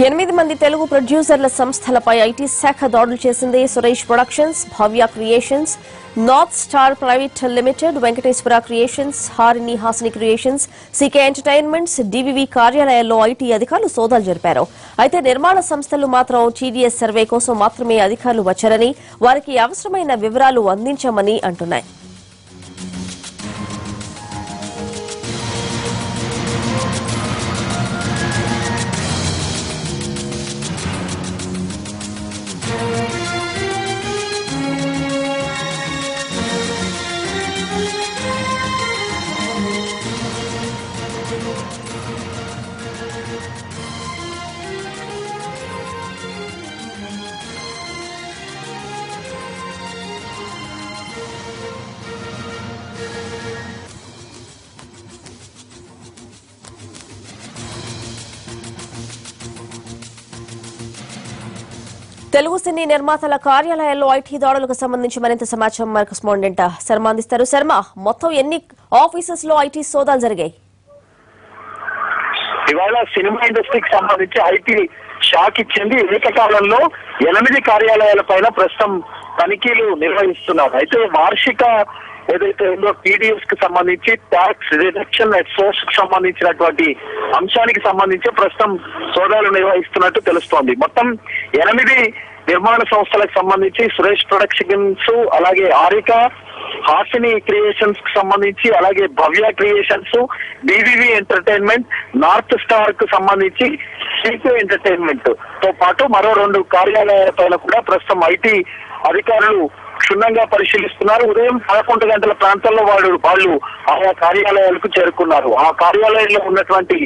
ఎనిమిది మంది తెలుగు ప్రొడ్యూసర్ల సంస్థలపై ఐటీ శాఖ దాడులు చేసింది Suresh productions Bhavya creations North Star private limited Venkateswara creations Harini Hasini creations CK entertainments DVV కార్యాలయాల్లో ఐటీ అధికారులు సోదాలు జరిపారు. అయితే నిర్మాణ సంస్థలు మాత్రం టీడీఎస్ సర్వే కోసం మాత్రమే అధికారులు వచ్చారని వారికి అవసరమైన వివరాలు అందించామని అంటున్నాయి. తెలుగు సినీ నిర్మాతల కార్యాలయాల్లో ఐటీ దాడులకు సంబంధించి మరింత సమాచారం మా కరెస్పాండెంట్ శర్మ అందిస్తారు. శర్మ మొత్తం ఎన్ని ఆఫీసెస్లో ఐటీ సోదాలు జరిగాయి? ఇవాళ సినిమా ఇండస్ట్రీకి సంబంధించి ఐటీ షాక్ ఇచ్చింది. ఏకకాలంలో ఎనిమిది కార్యాలయాల పైన ప్రస్తుతం తనిఖీలు నిర్వహిస్తున్నారు. అయితే వార్షిక ఏదైతే ఉందో పీడిఎస్కి సంబంధించి ట్యాక్స్ రిడక్షన్ అట్ సోర్స్కి సంబంధించినటువంటి అంశానికి సంబంధించి ప్రస్తుతం సోదాలు నిర్వహిస్తున్నట్టు తెలుస్తోంది. మొత్తం ఎనిమిది నిర్మాణ సంస్థలకు సంబంధించి సురేష్ ప్రొడక్షన్స్ అలాగే ఆరిక హాసిని క్రియేషన్స్కి సంబంధించి అలాగే Bhavya creations DVV entertainment North స్టార్కు సంబంధించి సీకే ఎంటర్టైన్మెంట్తో పాటు మరో రెండు కార్యాలయాల పైన కూడా ప్రస్తుతం ఐటీ అధికారులు క్షుణ్ణంగా పరిశీలిస్తున్నారు. ఉదయం పదకొండు గంటల ప్రాంతంలో వాళ్ళు వాళ్ళు ఆయా కార్యాలయాలకు చేరుకున్నారు. ఆ కార్యాలయంలో ఉన్నటువంటి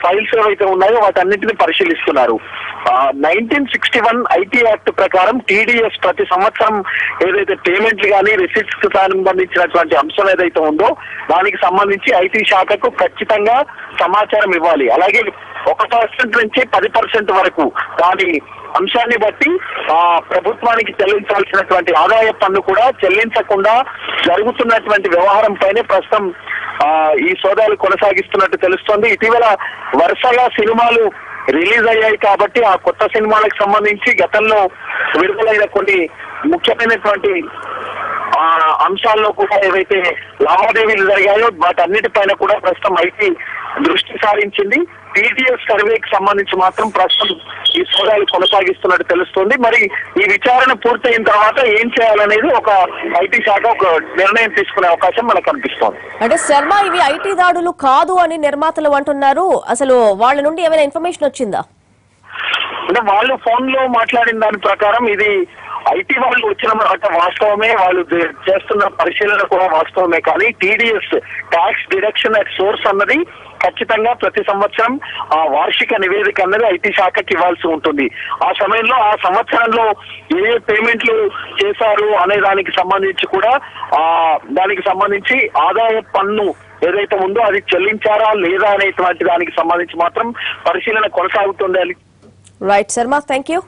ఫైల్స్ ఏవైతే ఉన్నాయో వాటన్నింటిని పరిశీలిస్తున్నారు. Nineteen sixty one IT act ప్రకారం టీడీఎస్ ప్రతి సంవత్సరం ఏదైతే పేమెంట్లు కానీ రిసిప్ట్స్ సంబంధించినటువంటి అంశం ఏదైతే ఉందో దానికి సంబంధించి ఐటీ శాఖకు ఖచ్చితంగా సమాచారం ఇవ్వాలి. అలాగే ఒక పర్సెంట్ నుంచి పది పర్సెంట్ వరకు దాని అంశాన్ని బట్టి ఆ ప్రభుత్వానికి చెల్లించాల్సినటువంటి ఆదాయ పన్ను కూడా చెల్లించకుండా జరుగుతున్నటువంటి వ్యవహారం పైనే ప్రస్తుతం ఆ, ఈ సోదాలు కొనసాగిస్తున్నట్టు తెలుస్తోంది. ఇటీవల వరుసగా సినిమాలు రిలీజ్ అయ్యాయి కాబట్టి ఆ కొత్త సినిమాలకు సంబంధించి గతంలో విడుదలైన కొన్ని ముఖ్యమైనటువంటి ఆ అంశాల్లో కూడా ఏవైతే లావాదేవీలు జరిగాయో వాటన్నిటిపైన కూడా ప్రస్తుతం ఐటీ దృష్టి సారించింది. టీడీఎస్ సర్వేకి సంబంధించి మాత్రం ప్రస్తుతం ఈ సోదాలు కొనసాగిస్తున్నట్టు తెలుస్తుంది. మరి ఈ విచారణ పూర్తయిన తర్వాత ఏం చేయాలనేది ఒక ఐటీ శాఖ ఒక నిర్ణయం తీసుకునే అవకాశం మనకు కనిపిస్తోంది. అంటే శర్మ ఇవి ఐటీ దాడులు కాదు అని నిర్మాతలు అంటున్నారు. అసలు వాళ్ళ నుండి ఏమైనా ఇన్ఫర్మేషన్ వచ్చిందా? అంటే వాళ్ళు ఫోన్లో మాట్లాడిన దాని ప్రకారం ఇది ఐటీ వాళ్ళు వచ్చిన మాట వాస్తవమే వాళ్ళు చేస్తున్న పరిశీలన కూడా వాస్తవమే. కానీ TDS tax deduction at source అన్నది ఖచ్చితంగా ప్రతి సంవత్సరం ఆ వార్షిక నివేదిక అన్నది ఐటీ శాఖకి ఇవ్వాల్సి ఉంటుంది. ఆ సమయంలో ఆ సంవత్సరంలో ఏ ఏ పేమెంట్లు చేశారు అనే దానికి సంబంధించి కూడా ఆ దానికి సంబంధించి ఆదాయ పన్ను ఏదైతే ఉందో అది చెల్లించారా లేదా అనేటువంటి దానికి సంబంధించి మాత్రం పరిశీలన కొనసాగుతుంది అని రైట్ శర్మ థ్యాంక్ యూ